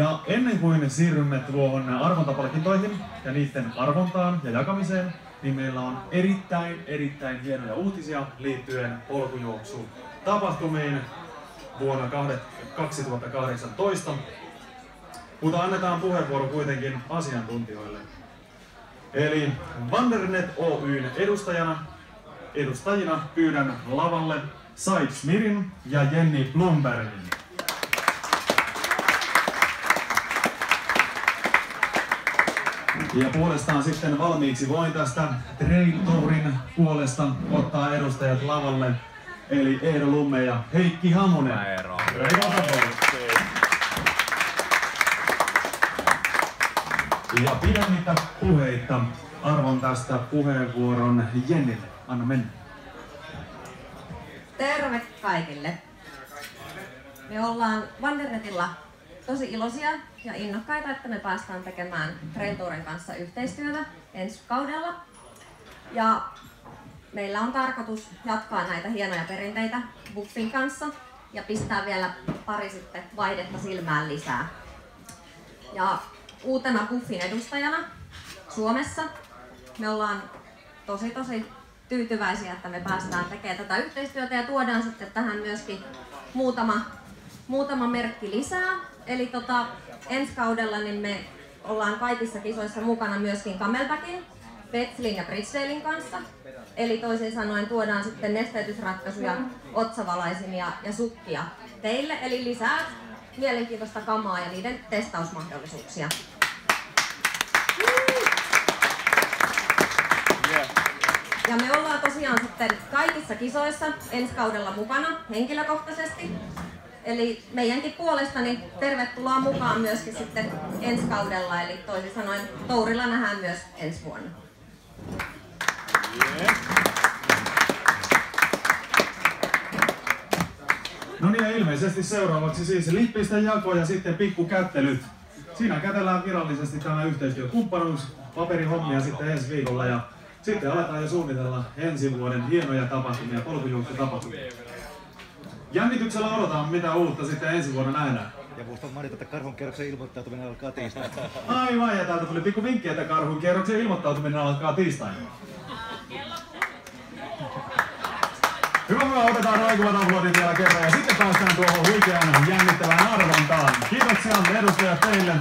Ja ennen kuin siirrymme tuohon arvontapalkintoihin ja niiden arvontaan ja jakamiseen, niin meillä on erittäin, erittäin hienoja uutisia liittyen polkujuoksu tapahtumiin vuonna 2018. Mutta annetaan puheenvuoro kuitenkin asiantuntijoille. Eli Vandernet Oyn edustajana, edustajina pyydän lavalle Said Smirin ja Jenni Blombergin. Ja puolestaan sitten valmiiksi voin tästä Trail Tourin puolesta ottaa edustajat lavalle. Eli Eero Lumme ja Heikki Hamunen. Eero. Ja pidemmittä puheitta arvon tästä puheenvuoron Jennille. Anna mennä. Terve kaikille! Me ollaan Wandernetilla tosi iloisia ja innokkaita, että me päästään tekemään Trailtourin kanssa yhteistyötä ensi kaudella. Ja meillä on tarkoitus jatkaa näitä hienoja perinteitä Buffin kanssa ja pistää vielä pari sitten vaihdetta silmään lisää. Ja uutena Buffin edustajana Suomessa me ollaan tosi tosi tyytyväisiä, että me päästään tekemään tätä yhteistyötä ja tuodaan sitten tähän myöskin muutama, muutama merkki lisää. Eli tota, ensi kaudella niin me ollaan kaikissa kisoissa mukana myöskin Camelbackin, Betslin ja Bridgedalein kanssa. Eli toisin sanoen tuodaan sitten nesteytysratkaisuja, otsavalaisimia ja sukkia teille. Eli lisää mielenkiintoista kamaa ja niiden testausmahdollisuuksia. Ja me ollaan tosiaan sitten kaikissa kisoissa ensi kaudella mukana henkilökohtaisesti. Eli meidänkin puolestani tervetuloa mukaan myöskin sitten ensi kaudella, eli toisin sanoen Tourilla nähdään myös ensi vuonna. No niin ja ilmeisesti seuraavaksi siis lippisten jako ja sitten pikkukättelyt. Siinä kätellään virallisesti tämä yhteistyökumppanuus, paperihommia sitten ensi viikolla ja sitten aletaan jo suunnitella ensi vuoden hienoja tapahtumia, polkujuoksutapahtumia. Jännityksellä odotan, mitä uutta sitten ensi vuonna nähdään. Ja muistan mainita, että karhun kierroksen ilmoittautuminen alkaa tiistaina. Aivan, ja täältä tuli pikku vinkki, että karhun kierroksen ilmoittautuminen alkaa tiistaina. Hyvä, hyvä, otetaan roikuvat aplodit vielä kerran ja sitten päästään tuohon huikean jännittävään arvontaan. Kiitoksia edustajat teille.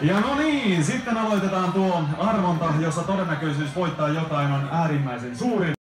Ja no niin, sitten aloitetaan tuo arvonta, jossa todennäköisyys voittaa jotain on äärimmäisen suuri.